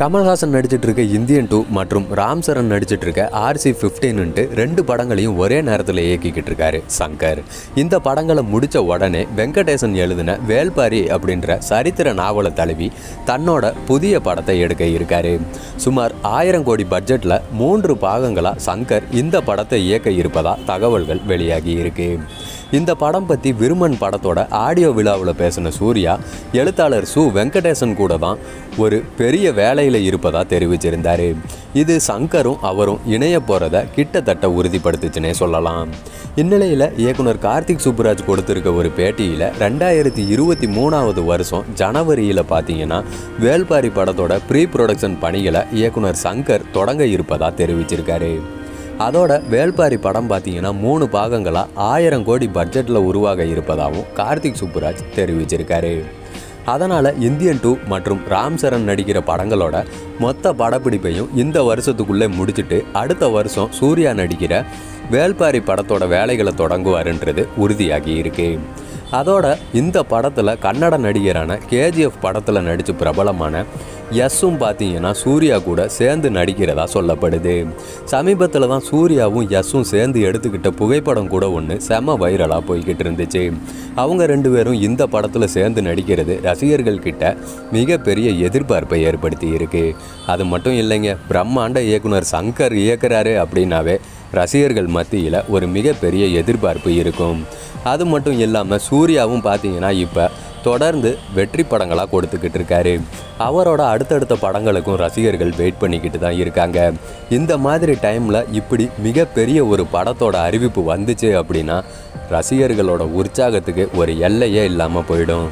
கமல்ஹாசன் நடிச்சிட்டு இருக்க Indian two மற்றும் ராம் சரண் நடிச்சிட்டு இருக்க ஆர்சி ஃபிஃப்டீன்ட்டு ரெண்டு படங்களையும் ஒரே நேரத்தில் இயக்கிக்கிட்டு இருக்காரு சங்கர். இந்த படங்களை முடித்த உடனே வெங்கடேசன் எழுதின வேல்பாரி அப்படின்ற சரித்திர நாவலை தழுவி தன்னோட புதிய படத்தை எடுக்க இருக்காரு. சுமார் ஆயிரம் கோடி பட்ஜெட்டில் மூன்று பாகங்களாக சங்கர் இந்த படத்தை இயக்க இருப்பதா தகவல்கள் வெளியாகி இருக்கு. இந்த படம் பற்றி விருமன் படத்தோட ஆடியோ விழாவில் பேசின சூர்யா எழுத்தாளர் சு வெங்கடேசன் கூட தான் ஒரு பெரிய வேலையில் இருப்பதாக தெரிவிச்சிருந்தார். இது சங்கரும் அவரும் இணைய போகிறத கிட்டத்தட்ட உறுதிப்படுத்துச்சுன்னே சொல்லலாம். இந்நிலையில் இயக்குனர் கார்த்திக் சுப்புராஜ் கொடுத்துருக்க ஒரு பேட்டியில் ரெண்டாயிரத்தி இருபத்தி மூணாவது வருஷம் ஜனவரியில் பார்த்தீங்கன்னா வேல்பாரி படத்தோட ப்ரீ ப்ரொடக்ஷன் பணிகளை இயக்குனர் சங்கர் தொடங்க இருப்பதாக தெரிவிச்சிருக்காரு. அதோட வேள்பாரி படம் பார்த்தீங்கன்னா மூணு பாகங்களாக ஆயிரம் கோடி பட்ஜெட்டில் உருவாக இருப்பதாகவும் கார்த்திக் சுப்புராஜ் தெரிவிச்சிருக்காரு. அதனால் இந்தியன் டூ மற்றும் ராம் சரண் நடிக்கிற படங்களோட மொத்த படப்பிடிப்பையும் இந்த வருஷத்துக்குள்ளே முடிச்சுட்டு அடுத்த வருஷம் சூர்யா நடிக்கிற வேள்பாரி படத்தோட வேலைகளை தொடங்குவாருன்றது உறுதியாகி இருக்குது அதோட இந்த படத்தில் கன்னட நடிகரான கேஜிஎஃப் படத்தில் நடித்து பிரபலமான யஸ்ஸும் பார்த்தீங்கன்னா சூர்யா கூட சேர்ந்து நடிக்கிறதா சொல்லப்படுது. சமீபத்தில் தான் சூர்யாவும் யஸ்ஸும் சேர்ந்து எடுத்துக்கிட்ட புகைப்படம் கூட ஒன்று செம வைரலாக போய்கிட்டு இருந்துச்சு. அவங்க ரெண்டு பேரும் இந்த படத்தில் சேர்ந்து நடிக்கிறது ரசிகர்கள்கிட்ட மிகப்பெரிய எதிர்பார்ப்பை ஏற்படுத்தி இருக்கு. அது மட்டும் இல்லைங்க பிரம்மாண்ட இயக்குனர் சங்கர் இயக்குறாரு அப்படின்னாவே ரசிகர்கள் மத்தியில் ஒரு மிகப்பெரிய எதிர்பார்ப்பு இருக்கும். அது மட்டும் இல்லாமல் சூர்யாவும் பார்த்தீங்கன்னா இப்போ தொடர்ந்து வெற்றி படங்களாக கொடுத்துக்கிட்டு இருக்காரு. அவரோட அடுத்தடுத்த படங்களுக்கும் ரசிகர்கள் வெயிட் பண்ணிக்கிட்டு தான் இருக்காங்க. இந்த மாதிரி டைமில் இப்படி மிகப்பெரிய ஒரு படத்தோட அறிவிப்பு வந்துச்சு அப்படின்னா ரசிகர்களோட உற்சாகத்துக்கு ஒரு எல்லையே இல்லாமல் போயிடும்.